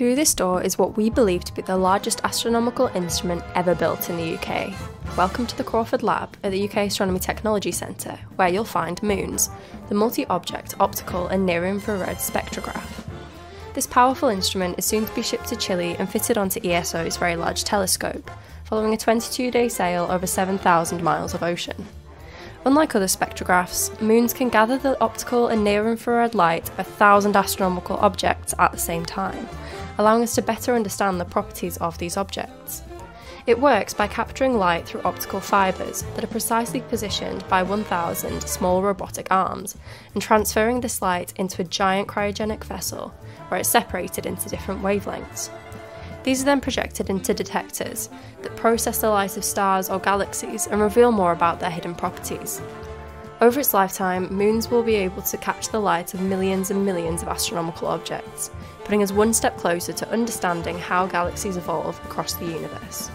Through this door is what we believe to be the largest astronomical instrument ever built in the UK. Welcome to the Crawford Lab at the UK Astronomy Technology Centre, where you'll find MOONS, the multi object optical and near infrared spectrograph. This powerful instrument is soon to be shipped to Chile and fitted onto ESO's Very Large Telescope, following a 22 day sail over 7,000 miles of ocean. Unlike other spectrographs, moons can gather the optical and near infrared light of a thousand astronomical objects at the same time, allowing us to better understand the properties of these objects. It works by capturing light through optical fibres that are precisely positioned by 1,000 small robotic arms and transferring this light into a giant cryogenic vessel where it's separated into different wavelengths. These are then projected into detectors that process the light of stars or galaxies and reveal more about their hidden properties. Over its lifetime, moons will be able to catch the light of millions and millions of astronomical objects, putting us one step closer to understanding how galaxies evolve across the universe.